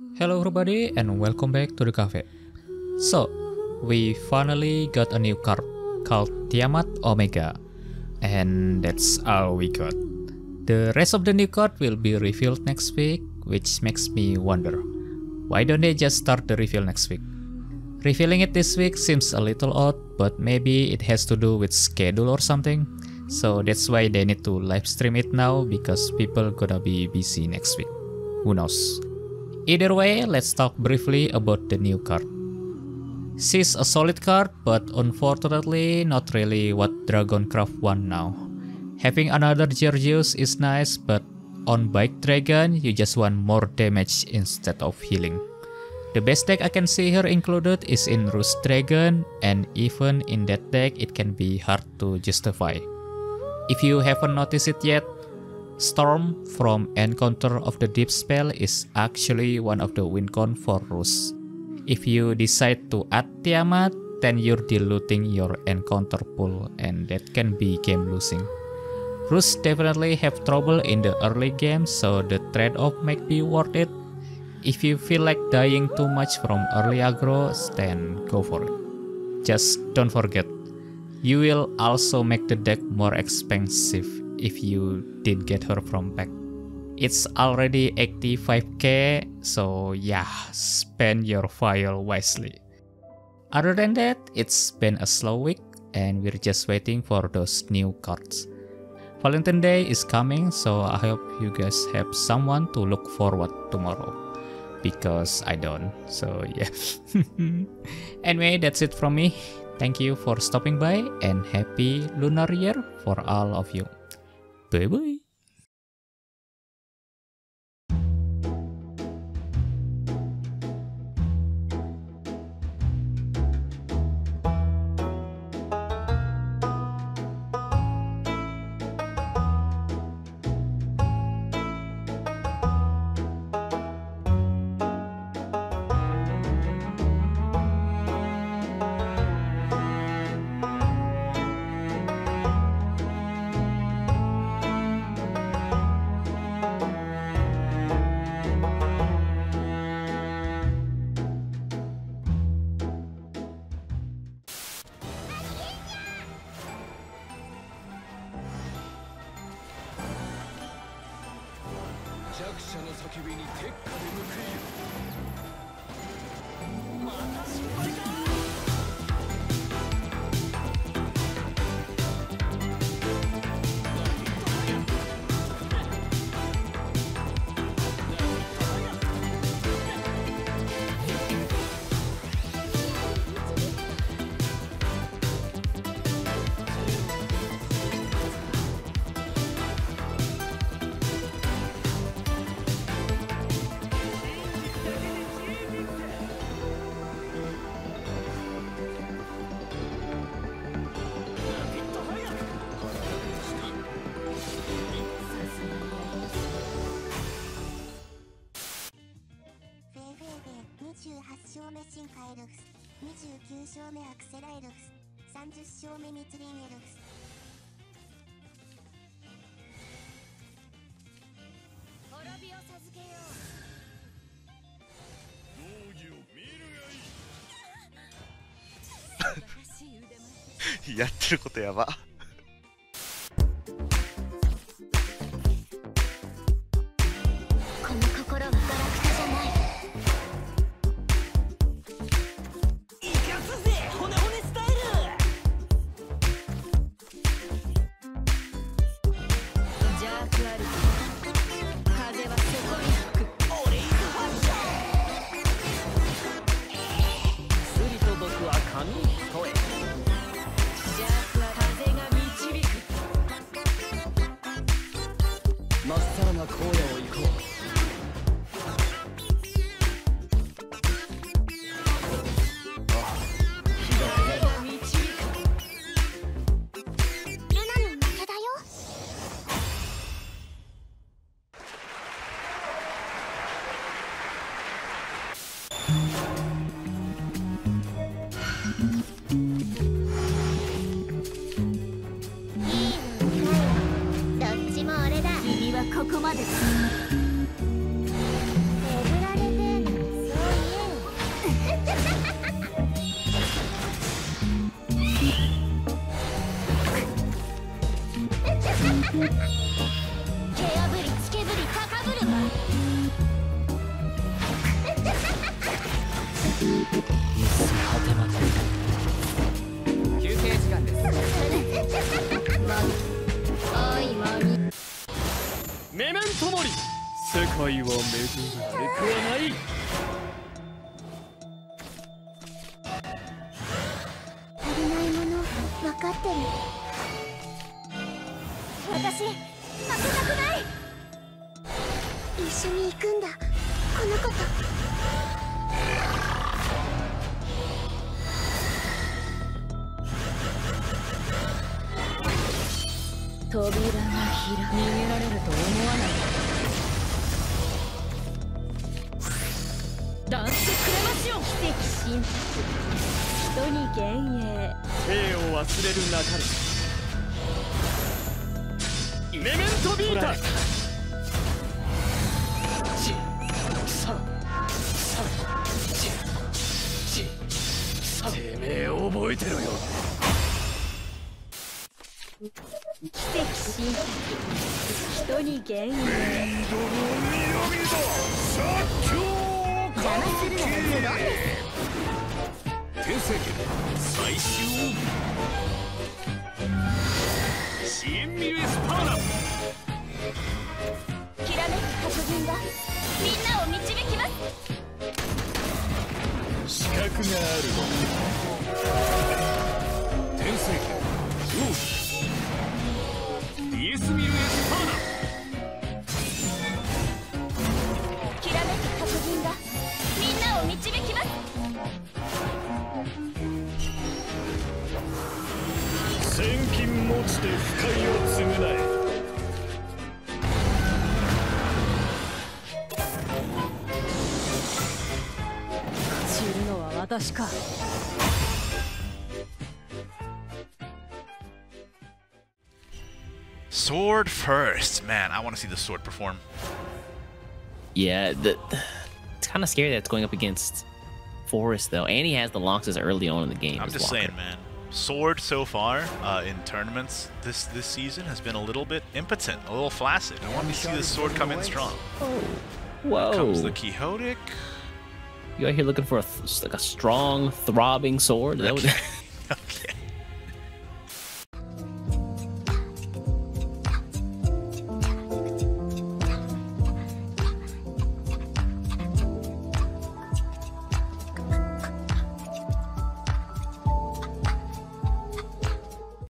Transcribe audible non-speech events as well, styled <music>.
Hello everybody and welcome back to the cafe. So, we finally got a new card called Tiamat Omega. And that's all we got. The rest of the new card will be revealed next week, which makes me wonder. Why don't they just start the reveal next week? Revealing it this week seems a little odd, but maybe it has to do with schedule or something. So that's why they need to live stream it now because people gonna be busy next week. Who knows? Either way, let's talk briefly about the new card. She's a solid card, but unfortunately not really what Dragoncraft want now. Having another Georgios is nice, but on Bike Dragon, you just want more damage instead of healing. The best deck I can see here included is in Roost Dragon, and even in that deck it can be hard to justify. If you haven't noticed it yet, Storm from Encounter of the Deep spell is actually one of the win con for Roost. If you decide to add Tiamat, then you're diluting your encounter pool and that can be game losing. Roost definitely have trouble in the early game so the trade-off might be worth it. If you feel like dying too much from early aggro, then go for it. Just don't forget, you will also make the deck more expensive if you did get her from back. It's already 85k, so yeah, spend your file wisely. Other than that, it's been a slow week and we're just waiting for those new cards. Valentine Day is coming, so I hope you guys have someone to look forward tomorrow. Because I don't, so yeah. <laughs> anyway, that's it from me. Thank you for stopping by and happy lunar year for all of you. Baby. 者の叫びに鉄火で報いよ29勝目アクセラエルフス、30勝目ミツリンエルフス。滅びを授けよう。道義を見るがいい。<laughs> <laughs> やってることやば。神い Ha ha ha! 界は巡る悪くはない。足りないもの分かってる私負けたくない。一緒に行くんだ。この子と。扉が開逃げられると思わない。奇跡心人に幻影生を忘れるなかれメメントビータチササチチサてめえ覚えてろよ奇跡心人に幻影邪魔するならズドンです天聖剣最終シエンミルエスパーナきらめく白銀がみんなを導きます資格があるの。天聖剣ヨウスディエスミルエ 千金持ちで不快を償え知るのは私か Sword first. Man, I want to see the sword perform. Yeah, the, it's kind of scary that it's going up against Forest though, and he has the Loxus early on in the game. I'm as just Walker. saying, man. Sword so far uh, in tournaments this this season has been a little bit impotent, a little flaccid. I want to see this sword come in strong. Whoa! Comes the Quixotic. You out here looking for a th- like a strong, throbbing sword? Is that what- <laughs> <laughs> Okay.